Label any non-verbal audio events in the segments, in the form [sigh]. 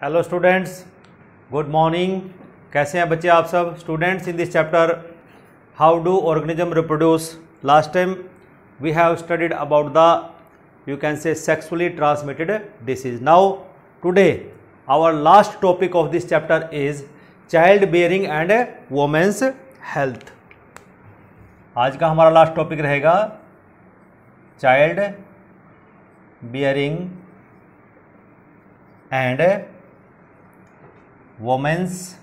Hello students good morning कैसे हैं बच्चे आप सब? Students in this chapter how do organism reproduce last time we have studied about the you can say sexually transmitted disease now today our last topic of this chapter is child bearing and women's health आज का हमारा last topic रहेगा child bearing and women's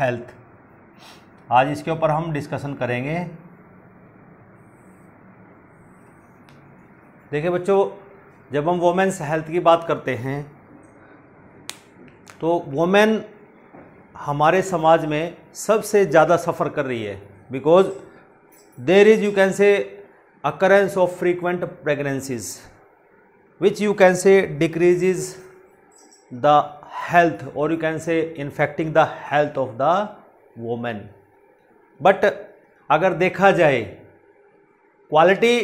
health आज इसके ऊपर हम discussion करेंगे। देखिए बच्चों, जब हम वोमेंस हेल्थ की बात करते हैं तो वोमेन हमारे समाज में सबसे ज़्यादा सफ़र कर रही है। Because there is you can say occurrence of frequent pregnancies, which you can say decreases the health, or you can say infecting the health of the woman. But अगर देखा जाए क्वालिटी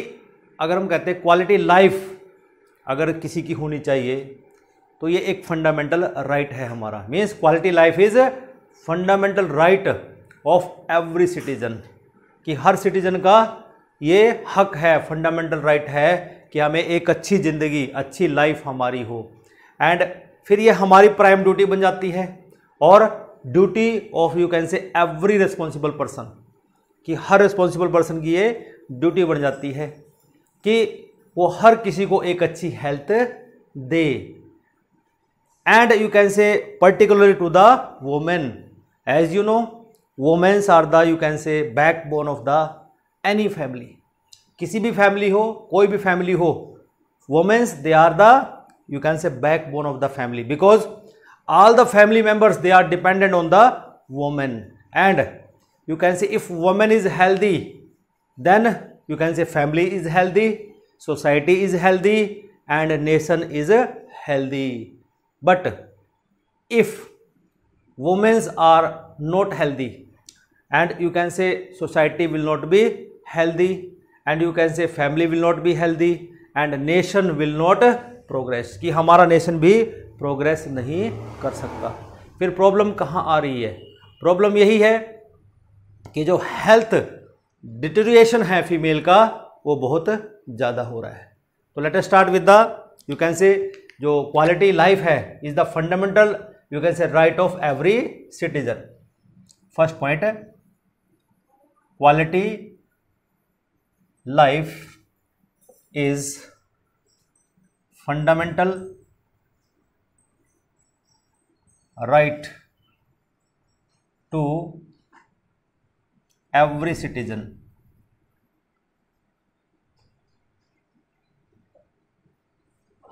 अगर हम कहते हैं क्वालिटी लाइफ अगर किसी की होनी चाहिए तो ये एक फंडामेंटल राइट है हमारा। Means quality life is fundamental right of every citizen कि हर सिटीजन का ये हक है फंडामेंटल राइट right है कि हमें एक अच्छी ज़िंदगी, अच्छी लाइफ हमारी हो। एंड फिर ये हमारी प्राइम ड्यूटी बन जाती है। और duty of you can say every responsible person कि हर रिस्पॉन्सिबल पर्सन की ये ड्यूटी बन जाती है, कि वो हर किसी को एक अच्छी health they. And you can say particularly to the women as you know women's are the you can say backbone of the any family किसी भी फैमिली हो, कोई भी फैमिली हो women's they are the you can say backbone of the family because all the family members they are dependent on the woman. And you can say if woman is healthy then you can say family is healthy society is healthy and nation is healthy. But if women's are not healthy and you can say society will not be healthy and you can say family will not be healthy and nation will not progress कि हमारा nation भी progress नहीं कर सकता। फिर problem कहाँ आ रही है? प्रॉब्लम यही है कि जो हेल्थ डिटेरिएशन है फीमेल का, वो बहुत ज़्यादा हो रहा है। तो let start with the you can say जो क्वालिटी लाइफ है is the fundamental you can say right of every citizen first point है quality life is fundamental right to every citizen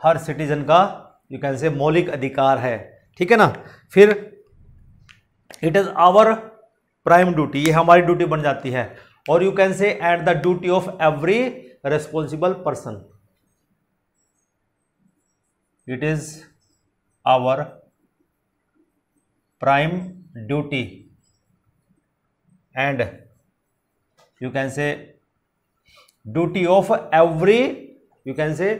her citizen का you can say मौलिक अधिकार है। ठीक है ना? फिर it is our prime duty ये हमारी ड्यूटी बन जाती है। और you can say at the duty of every responsible person it is our prime duty and you can say duty of every you can say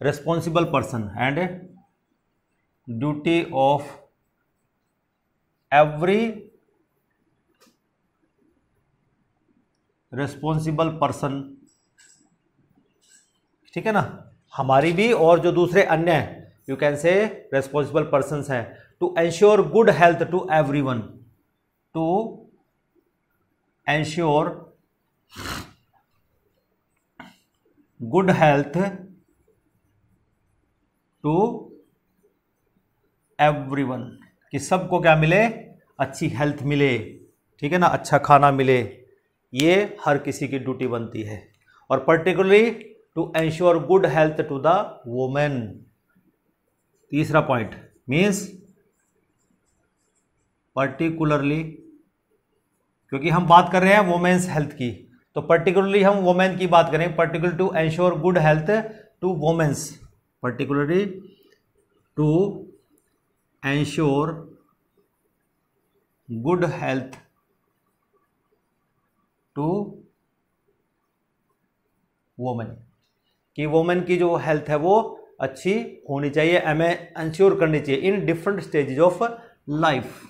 responsible person and duty of every responsible person ठीक है ना? हमारी भी और जो दूसरे अन्य you can say responsible person हैं to ensure good health to everyone to ensure good health to everyone कि सबको क्या मिले? अच्छी हेल्थ मिले। ठीक है ना? अच्छा खाना मिले। ये हर किसी की ड्यूटी बनती है। और particularly to ensure good health to the women तीसरा पॉइंट मीन्स पर्टिकुलरली क्योंकि हम बात कर रहे हैं वोमेन्स हेल्थ की तो पर्टिकुलरली हम वोमेन की बात करें particular to ensure good health to women's particularly to ensure good health to women कि वोमेन की जो हेल्थ है वो अच्छी होनी चाहिए, हमें इंश्योर करनी चाहिए in different stages of life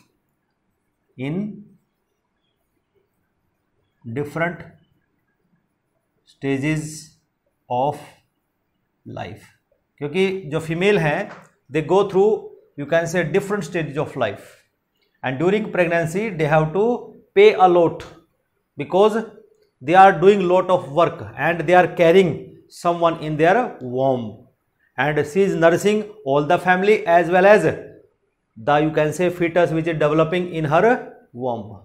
in different stages of life क्योंकि जो फीमेल हैं they go through you can say different stages of life and during pregnancy they have to pay a lot because they are doing lot of work and they are carrying someone in their womb and she is nursing all the family as well as the you can say fetus which is developing in her womb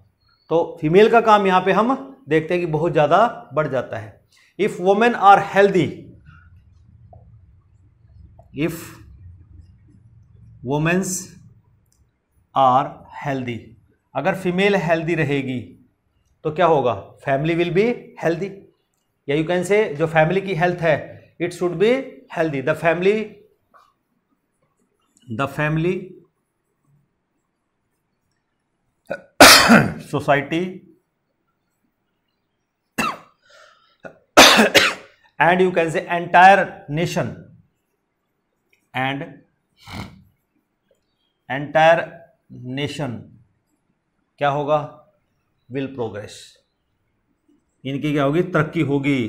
तो female का काम यहाँ पे हम देखते हैं कि बहुत ज़्यादा बढ़ जाता है if women are healthy if women's are healthy अगर फीमेल हेल्दी रहेगी तो क्या होगा फैमिली विल बी हेल्दी या यू कैन से जो फैमिली की हेल्थ है it should be healthy the family the family society and you can say entire nation and entire nation क्या होगा? विल प्रोग्रेस इनकी क्या होगी? तरक्की होगी।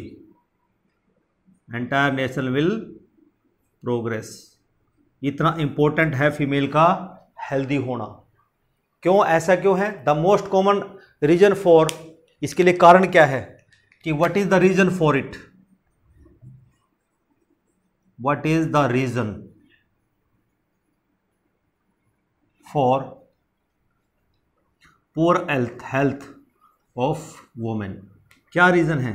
एंटायर नेशन विल प्रोग्रेस इतना इंपॉर्टेंट है फीमेल का हेल्दी होना। क्यों? ऐसा क्यों है? The most common reason for इसके लिए कारण क्या है? कि what is the reason for it what is the reason for poor health health of women क्या रीजन है?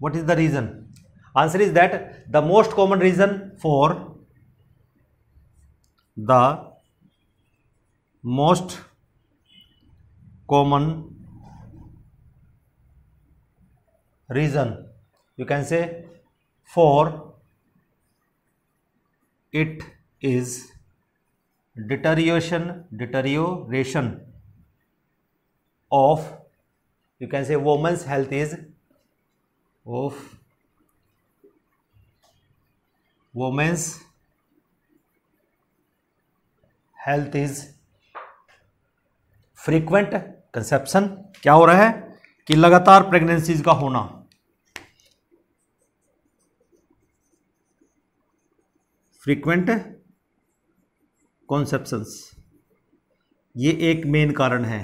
What is the reason answer is that the most common reason for the most common reason you can say for it is deterioration deterioration of you can say woman's health is of women's health is frequent conception क्या हो रहा है कि लगातार pregnancies का होना frequent conceptions ये एक मेन कारण है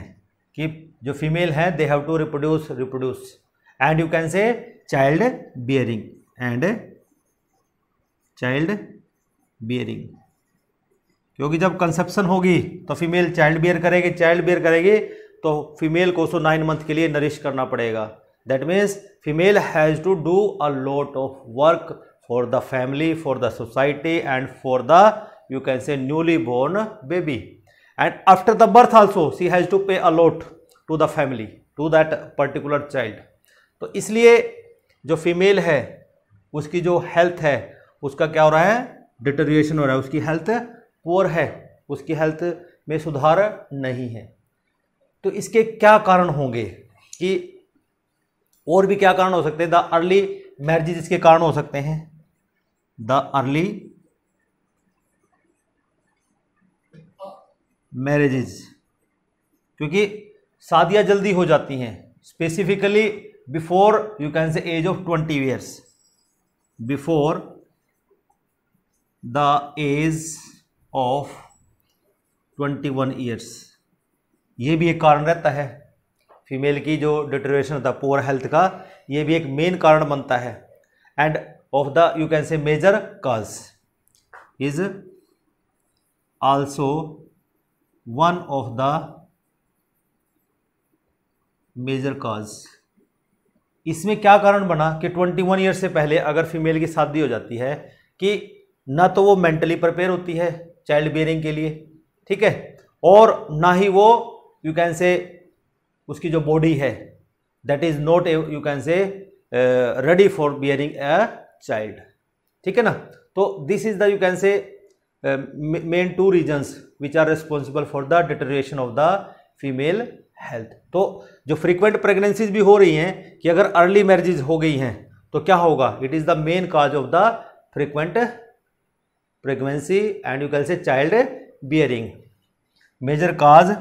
कि जो फीमेल है they have to reproduce reproduce and you can say child bearing and child bearing क्योंकि जब कंसेप्शन होगी तो फीमेल चाइल्ड बियर करेगी चाइल्ड बियर करेगी तो फीमेल को उसको नाइन मंथ के लिए नरिश करना पड़ेगा. That means female has to do a lot of work for the family for the society and for the you can say newly born baby and after the birth also she has to pay a lot to the family to that particular child तो इसलिए जो female है, उसकी जो health है, उसका क्या हो रहा है? डिटोरिएशन हो रहा है। उसकी हेल्थ पुअर है। उसकी हेल्थ में सुधार नहीं है। तो इसके क्या कारण होंगे कि और भी क्या कारण हो सकते हैं? द अर्ली मैरिज इसके कारण हो सकते हैं। द अर्ली मैरिजेज क्योंकि शादियाँ जल्दी हो जाती हैं specifically before you can say age of twenty years before the age of twenty one years ये भी एक कारण रहता है। फीमेल की जो डिटरेशन होता है पोअर हेल्थ का, ये भी एक मेन कारण बनता है। And of the you can say major cause is also one of the major cause इसमें क्या कारण बना कि 21 वन ईयर से पहले अगर फीमेल की शादी हो जाती है कि ना तो वो मेंटली प्रिपेयर होती है चाइल्ड बियरिंग के लिए, ठीक है? और ना ही वो यू कैन से उसकी जो बॉडी है that is not you can say ready for bearing a child ठीक है ना? तो this is the you can say main two reasons which are responsible for the deterioration of the female health तो जो frequent pregnancies भी हो रही हैं, कि अगर अर्ली मैरिजेज हो गई हैं तो क्या होगा? It is the main cause of the frequent pregnancy and you can say child bearing major cause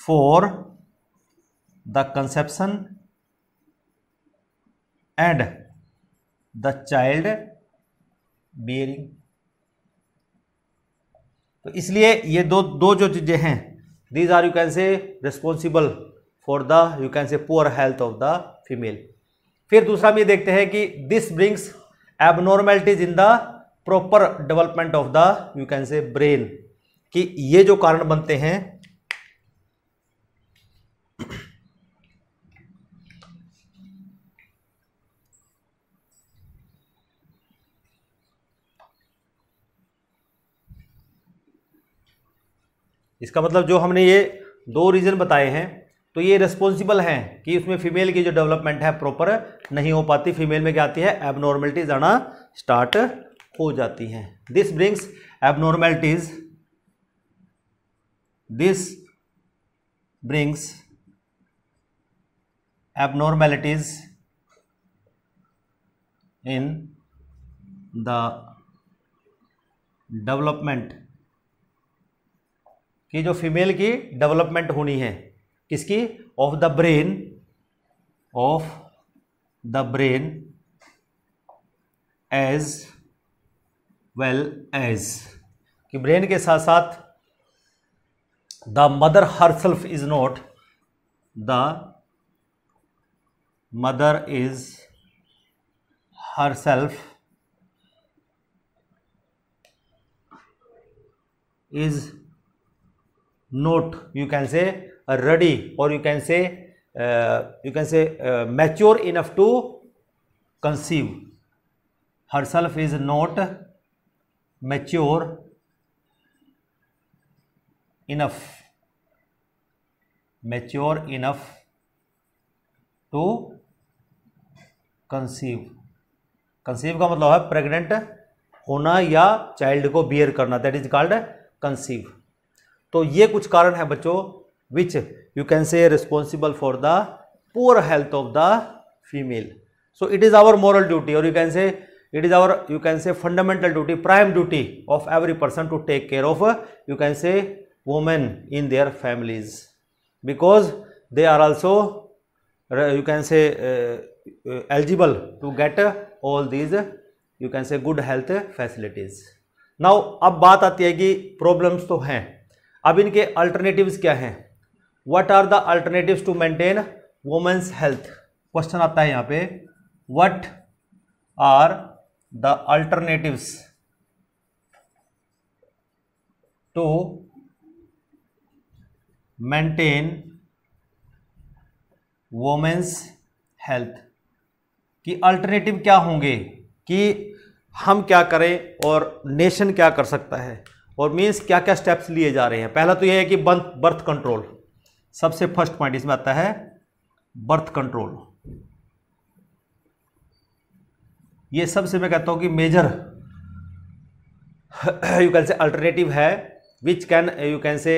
for the conception and the child bearing तो इसलिए ये दो दो जो चीज़ें हैं these are you can say responsible for the you can say poor health of the female फिर दूसरा हम ये देखते हैं कि this brings abnormalities in the proper development of the you can say brain कि ये जो कारण बनते हैं इसका मतलब जो हमने ये दो रीज़न बताए हैं तो ये रिस्पॉन्सिबल हैं कि उसमें फीमेल की जो डेवलपमेंट है प्रॉपर नहीं हो पाती फीमेल में क्या आती है? एबनॉर्मेलिटीज आना स्टार्ट हो जाती हैं। This brings abnormalities this brings abnormalities in the development कि जो फीमेल की डेवलपमेंट होनी है। किसकी? Of the brain of the brain as well as कि ब्रेन के साथ साथ the mother herself is not the mother is herself is not you can say ready और you can say you can say mature enough to conceive herself is not mature enough mature enough to conceive conceive का मतलब है pregnant होना या child को bear करना that is called conceive तो ये कुछ कारण है बच्चों which you can say responsible for the poor health of the female so it is our moral duty और you can say it is our you can say fundamental duty prime duty of every person to take care of you can say women in their families because they are also you can say eligible to get all these you can say good health facilities now अब बात आती है कि problems तो हैं अब इनके alternatives क्या हैं? What are the alternatives to maintain women's health question आता है यहाँ पे। What are the alternatives to maintain women's health कि अल्टरनेटिव क्या होंगे? कि हम क्या करें और नेशन क्या कर सकता है? और मीन्स क्या क्या स्टेप्स लिए जा रहे हैं? पहला तो यह है कि बर्थ कंट्रोल सबसे फ़र्स्ट पॉइंट इसमें आता है बर्थ कंट्रोल ये सबसे मैं कहता हूँ कि major you can say alternative है which can you can say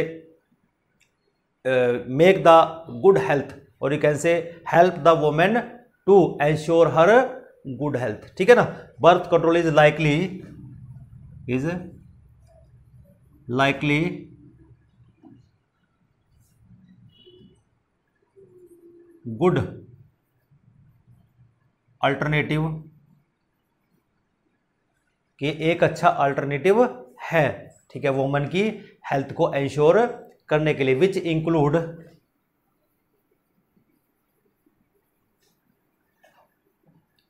make the good health और you can say help the women to ensure her good health ठीक है ना? Birth control is likely is likely good alternative कि एक अच्छा alternative है, ठीक है वुमन की हेल्थ को एंश्योर करने के लिए विच इंक्लूड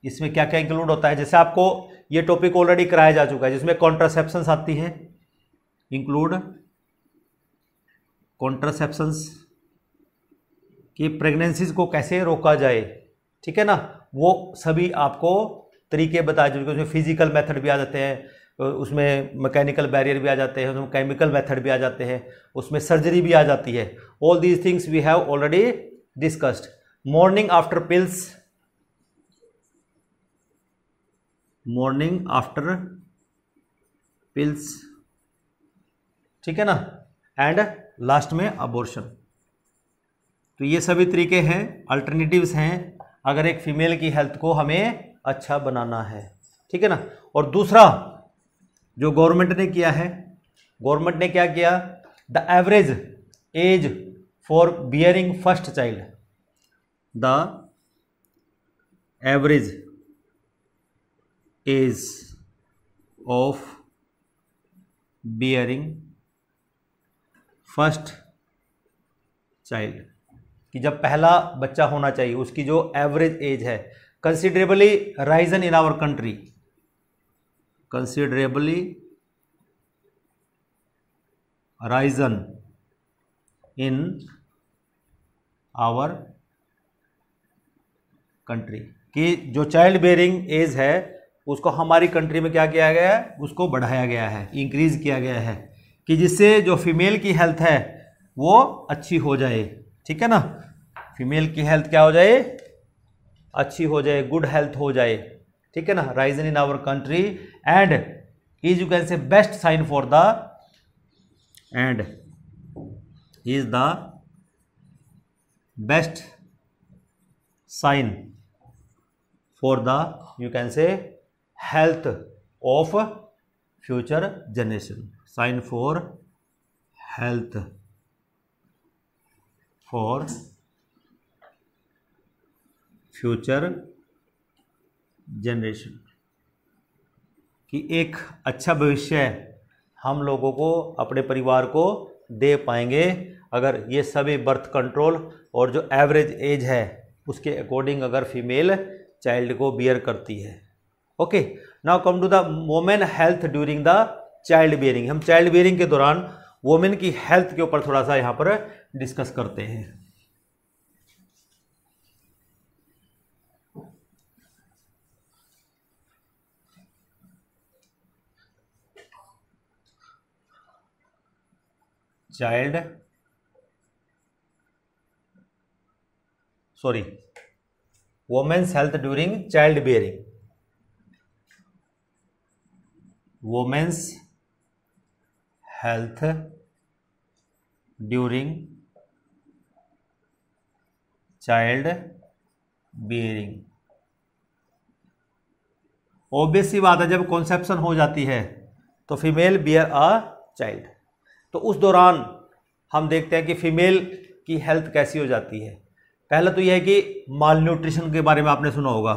इसमें क्या क्या इंक्लूड होता है? जैसे आपको ये टॉपिक ऑलरेडी कराया जा चुका है, जिसमें कॉन्ट्रासेप्शन आती है इंक्लूड कॉन्ट्रासेप्शंस कि प्रेगनेंसीज को कैसे रोका जाए, ठीक है ना? वो सभी आपको तरीके बताए जाएँगे उसमें फ़िज़िकल मेथड भी आ जाते हैं, उसमें मैकेनिकल बैरियर भी आ जाते हैं, उसमें केमिकल मेथड भी आ जाते हैं, उसमें सर्जरी भी आ जाती है। All these things we have already discussed morning after pills morning after pills ठीक है ना? एंड लास्ट में अबोर्शन तो ये सभी तरीके हैं अल्टरनेटिव्स हैं, अगर एक फीमेल की हेल्थ को हमें अच्छा बनाना है। ठीक है ना? और दूसरा, जो गवर्नमेंट ने किया है गवर्नमेंट ने क्या किया? The average age for bearing first child the average age of bearing first child, कि जब पहला बच्चा होना चाहिए, उसकी जो एवरेज एज है considerably risen in our country considerably risen in our country कि जो चाइल्ड बेयरिंग एज है, उसको हमारी कंट्री में क्या किया गया है? उसको बढ़ाया गया है इंक्रीज किया गया है। कि जिससे जो फीमेल की हेल्थ है, वो अच्छी हो जाए। ठीक है ना? फीमेल की हेल्थ क्या हो जाए? अच्छी हो जाए गुड हेल्थ हो जाए। ठीक है ना? Risen in our country and is you can say best sign for the and is the best sign for the you can say health of future generation sign for health, for future generation. कि एक अच्छा भविष्य हम लोगों को, अपने परिवार को दे पाएँगे अगर ये सभी बर्थ कंट्रोल और जो एवरेज एज है, उसके अकॉर्डिंग अगर फीमेल चाइल्ड को बियर करती है। Okay, now come to the women health during the child bearing हम चाइल्ड बियरिंग के दौरान वोमेन की हेल्थ के ऊपर थोड़ा सा यहाँ पर डिस्कस करते हैं। Child sorry women's health during child bearing women's health during child bearing obvious सी बात है, जब कॉन्सेप्शन हो जाती है तो फीमेल बियर अ चाइल्ड तो उस दौरान हम देखते हैं कि फीमेल की हेल्थ कैसी हो जाती है। पहला तो यह है कि माल न्यूट्रिशन के बारे में आपने सुना होगा।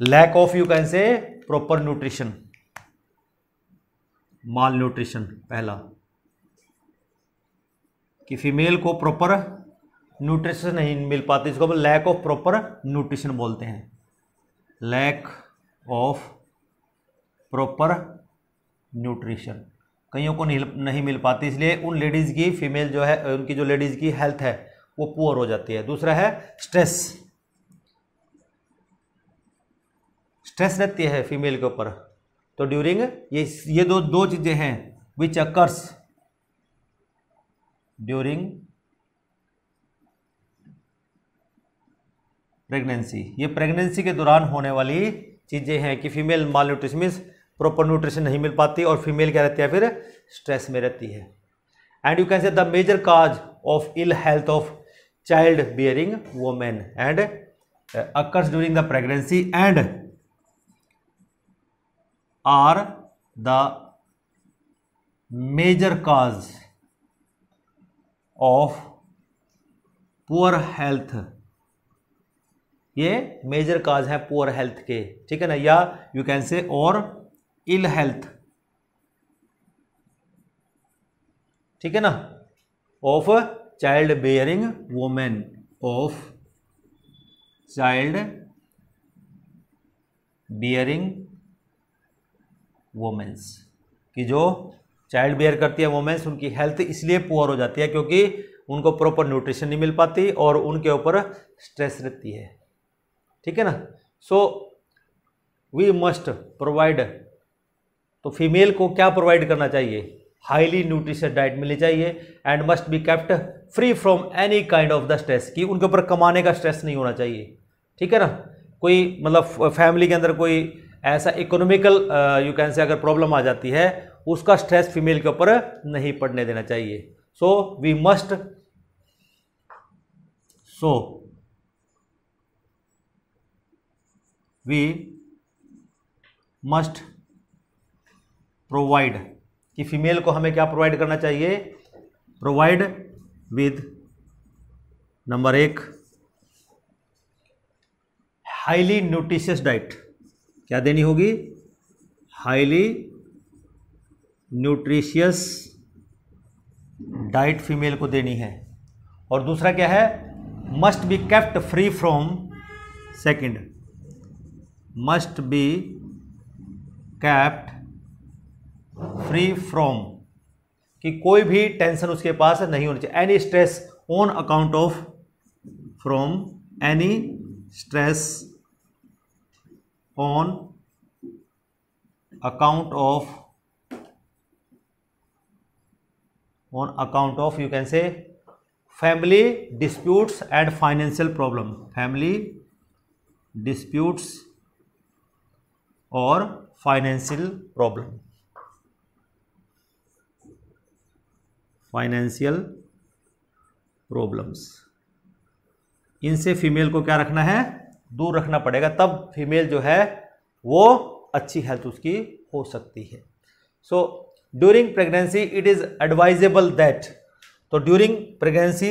Lack of you can say proper nutrition malnutrition पहला। कि फीमेल को प्रॉपर न्यूट्रिशन नहीं मिल पाती, इसको लैक ऑफ़ प्रॉपर न्यूट्रिशन बोलते हैं। लैक ऑफ़ प्रॉपर न्यूट्रिशन कईयों को नहीं नहीं मिल पाती, इसलिए उन लेडीज़ की फीमेल जो है, उनकी जो लेडीज़ की हेल्थ है, वो पुअर हो जाती है। दूसरा है स्ट्रेस स्ट्रेस रहती है फीमेल के ऊपर। तो ड्यूरिंग ये ये दो दो चीज़ें हैं विच अकर्स ड्यूरिंग प्रेगनेंसी ये प्रेगनेंसी के दौरान होने वाली चीज़ें हैं कि female malnutrition means proper nutrition नहीं मिल पाती और फीमेल क्या रहती है, फिर स्ट्रेस में रहती है. And you can say the major cause of ill health of child bearing women and occurs during the pregnancy and are the major cause of poor health ये मेजर काज है poor health के, ठीक है ना? या you can say और ill health ठीक है ना? Of child bearing women of child bearing women's, कि जो चाइल्ड बेयर करती है वोमेंस, उनकी हेल्थ इसलिए पुअर हो जाती है क्योंकि उनको प्रॉपर न्यूट्रिशन नहीं मिल पाती और उनके ऊपर स्ट्रेस रहती है। ठीक है ना? सो वी मस्ट प्रोवाइड तो फीमेल को क्या प्रोवाइड करना चाहिए? हाईली न्यूट्रिशन डाइट मिलनी चाहिए and must be kept free from any kind of the stress कि उनके ऊपर कमाने का स्ट्रेस नहीं होना चाहिए। ठीक है ना? कोई मतलब फैमिली के अंदर कोई ऐसा इकोनॉमिकल यू कैन से अगर प्रॉब्लम आ जाती है, उसका स्ट्रेस फीमेल के ऊपर नहीं पड़ने देना चाहिए। So we must so we must provide कि फीमेल को हमें क्या प्रोवाइड करना चाहिए? प्रोवाइड विद नंबर एक हाईली न्यूट्रिशियस डाइट क्या देनी होगी? हाईली न्यूट्रिशियस डाइट फीमेल को देनी है। और दूसरा क्या है? Must be kept free from second must be kept free from कि कोई भी टेंशन उसके पास नहीं होनी चाहिए। Any stress on account of from any stress on account of on account of you can say family disputes and financial problem family disputes और financial problem financial problems इनसे फीमेल को क्या रखना है? दूर रखना पड़ेगा, तब फीमेल जो है, वो अच्छी हेल्थ उसकी हो सकती है। So during pregnancy it is advisable that तो during pregnancy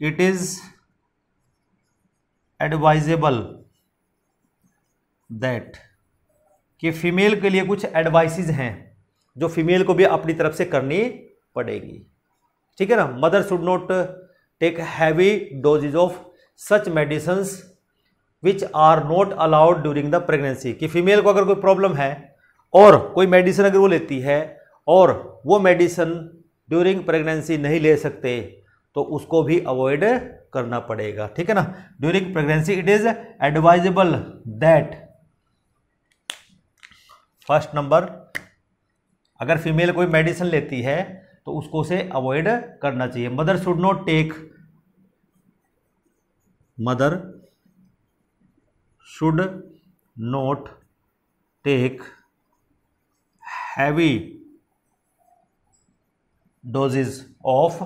it is advisable that कि फीमेल के लिए कुछ एडवाइसिस हैं, जो फीमेल को भी अपनी तरफ़ से करनी पड़ेगी। ठीक है ना? Mother should not take heavy doses of such medicine which are not allowed during the pregnancy कि फीमेल को अगर कोई प्रॉब्लम है और कोई मेडिसिन अगर वो लेती है और वो मेडिसिन ड्यूरिंग प्रेगनेंसी नहीं ले सकते तो उसको भी अवॉइड करना पड़ेगा। ठीक है ना? During pregnancy it is advisable that first number अगर फीमेल कोई मेडिसिन लेती है तो उसको से अवॉइड करना चाहिए। Mother should not take mother should not take heavy doses of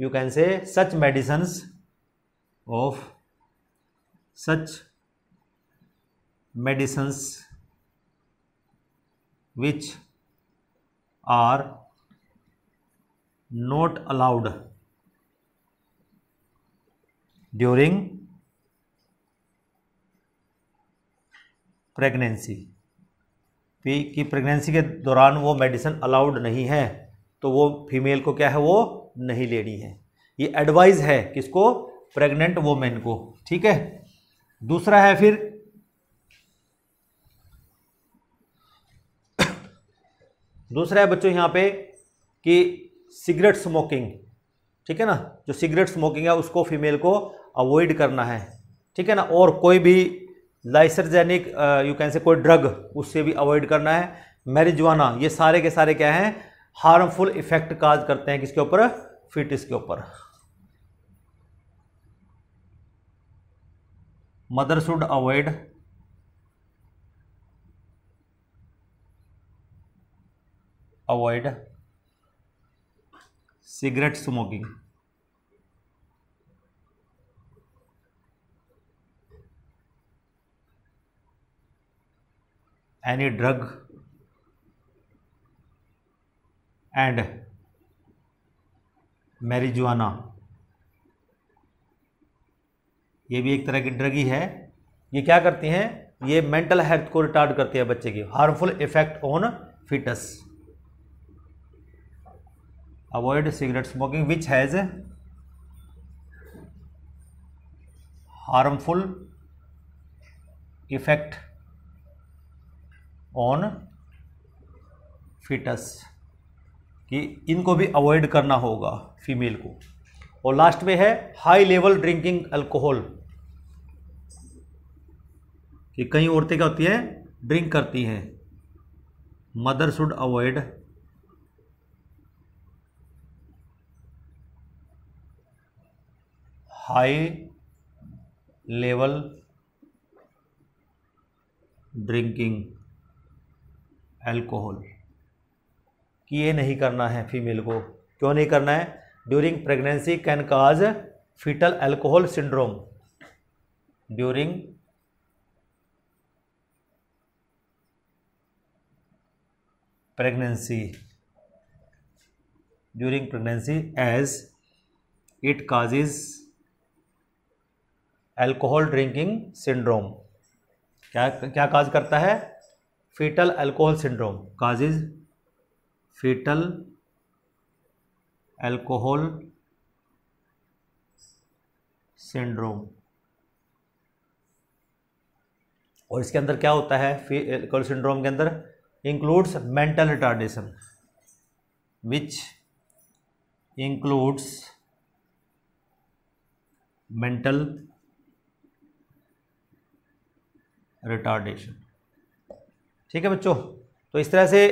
you can say such medicines of such medicines which are not allowed during pregnancy P की प्रेगनेंसी के दौरान वो मेडिसिन अलाउड नहीं है तो वो फीमेल को क्या है, वो नहीं लेनी है। ये एडवाइस है किसको? प्रेग्नेंट वोमेन को, ठीक है? दूसरा है फिर [coughs] दूसरा है बच्चों यहाँ पे कि सिगरेट स्मोकिंग, ठीक है ना? जो सिगरेट स्मोकिंग है, उसको फीमेल को अवॉइड करना है, ठीक है ना? और कोई भी लाइसरजेनिक यू कैन से कोई ड्रग उससे भी अवॉइड करना है। मैरिजवाना ये सारे के सारे क्या हैं? हार्मफुल इफ़ेक्ट काज करते हैं किसके ऊपर? फिटिस के ऊपर। Mother should avoid avoid cigarette smoking. any drug and marijuana. ये भी एक तरह की ड्रग ही है। ये क्या करती हैं? ये मेंटल हेल्थ को रिटार्ड करती है बच्चे की। Harmful effect on fetus cigarette smoking, which has a harmful effect on fetus कि इनको भी अवॉइड करना होगा फीमेल को। और लास्ट में है हाई लेवल ड्रिंकिंग अल्कोहल कि कई औरतें क्या होती हैं ड्रिंक करती हैं। Mother should avoid high level drinking alcohol कि ये नहीं करना है फीमेल को। क्यों नहीं करना है? During pregnancy can cause fetal alcohol syndrome during pregnancy during pregnancy as it causes alcohol drinking syndrome क्या क्या काज करता है? Fetal alcohol syndrome causes fetal alcohol syndrome और इसके अंदर क्या होता है? अल्कोहल सिंड्रोम के अंदर includes mental retardation which includes mental retardation ठीक है बच्चों? तो इस तरह से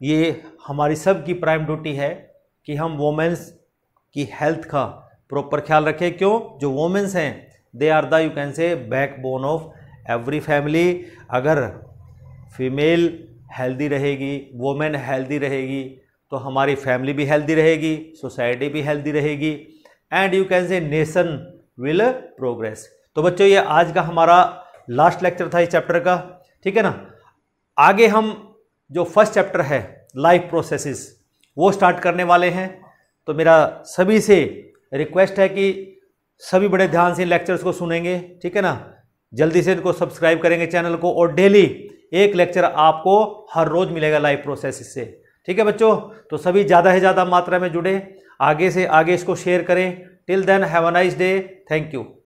ये हमारी सब की प्राइम ड्यूटी है कि हम वोमेंस की हेल्थ का प्रॉपर ख्याल रखें। क्यों? जो वोमेंस हैं they are the you can say backbone of every family अगर फीमेल हेल्दी रहेगी वोमेन हेल्दी रहेगी तो हमारी फैमिली भी हेल्दी रहेगी सोसाइटी भी हेल्दी रहेगी। And you can say nation will progress तो बच्चों, ये आज का हमारा लास्ट लेक्चर था इस चैप्टर का, ठीक है ना? आगे हम जो फ़र्स्ट चैप्टर है लाइफ प्रोसेसेस वो स्टार्ट करने वाले हैं। तो मेरा सभी से रिक्वेस्ट है कि सभी बड़े ध्यान से लेक्चर्स को सुनेंगे, ठीक है ना? जल्दी से इनको सब्सक्राइब करेंगे चैनल को, और डेली एक लेक्चर आपको हर रोज़ मिलेगा लाइव प्रोसेस से, ठीक है बच्चों? तो सभी ज़्यादा से ज़्यादा मात्रा में जुड़े, आगे से आगे इसको शेयर करें। Till then have a nice day thank you